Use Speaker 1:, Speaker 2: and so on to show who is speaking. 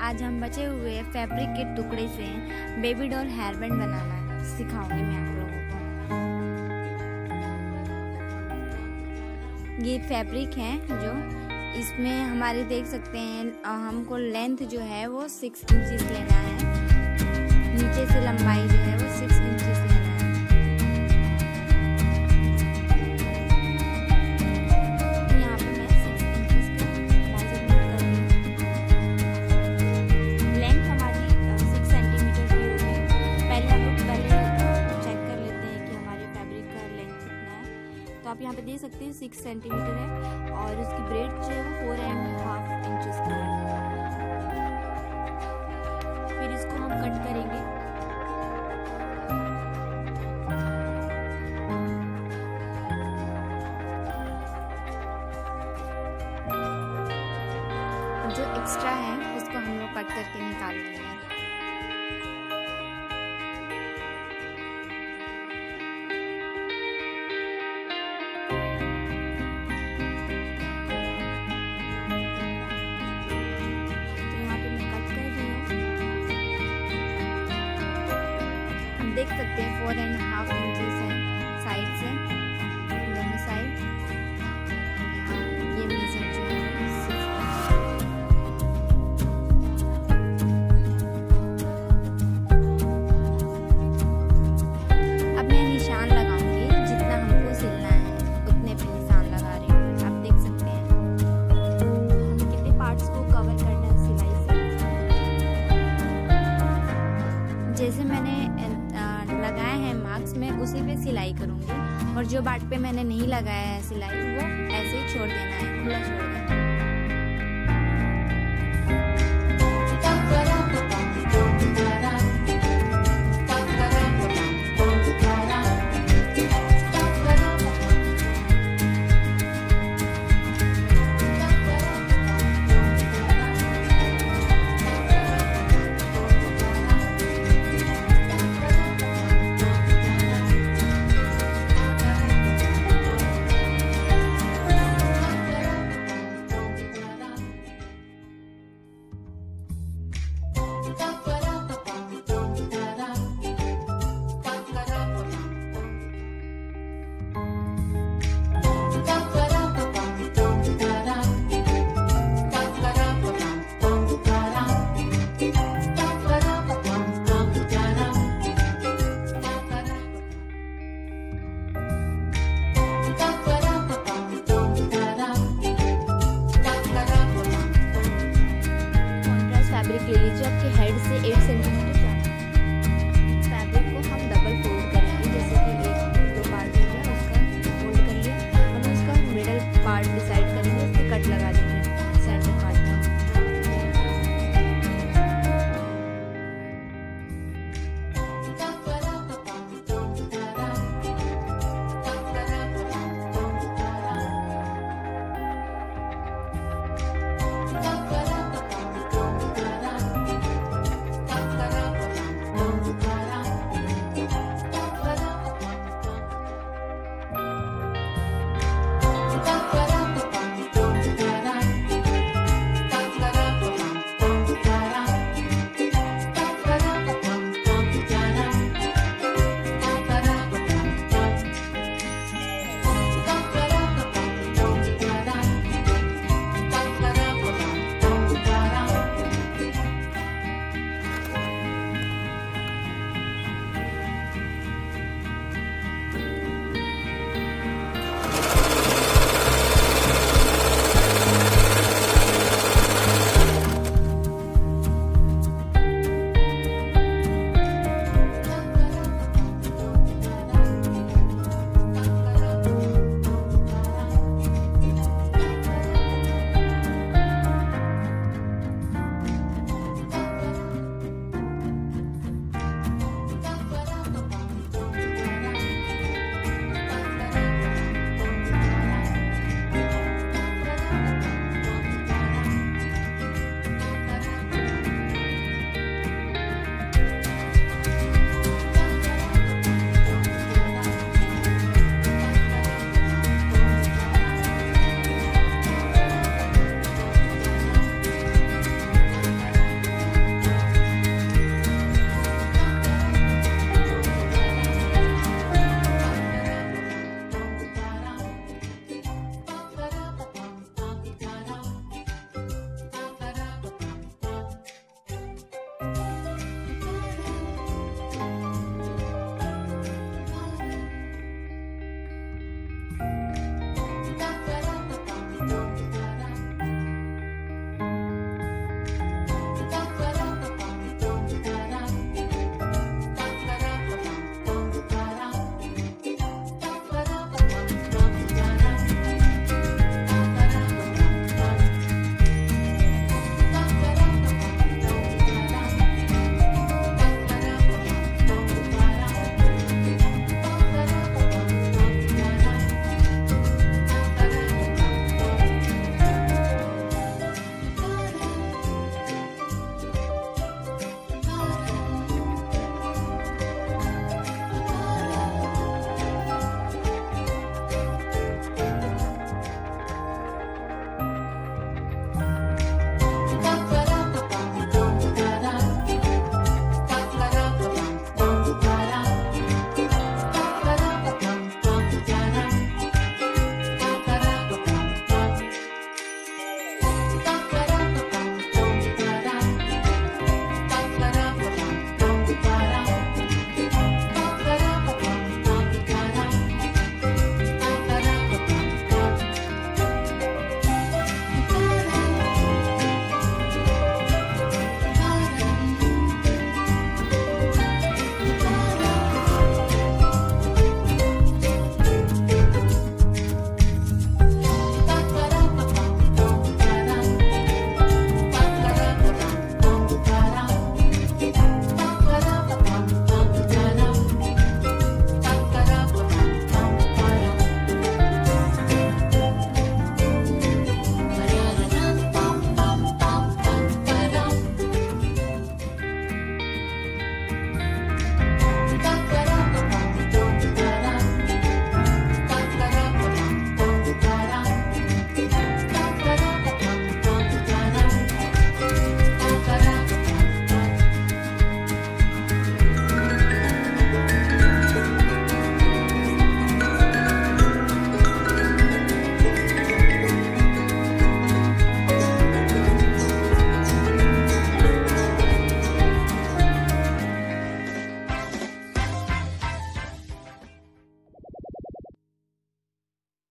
Speaker 1: आज हम बचे हुए फैब्रिक के टुकड़े से बेबी डॉल हेयर बैंड बनाना सिखाऊँगी मैं आप लोगों को। ये फैब्रिक है जो इसमें हमारे देख सकते हैं हमको लेंथ जो है वो सिक्स इंचज़ लेना है। नीचे से लंबाई जो है वो सिक्स इंचज़ सकते हैं सिक्स सेंटीमीटर है, और उसकी ब्रेड जो है वो फोर एंड हाफ़ है। फिर इसको हम कट करेंगे। जो एक्स्ट्रा है, उसको हम लोग कट करके निकाल लेंगे देख सकते हैं फोर एंड हाफ़ इंचेस है। जो बाट पे मैंने नहीं लगाया है सिलाई, वो ऐसे ही छोड़ देना है, खुला छोड़ देना है।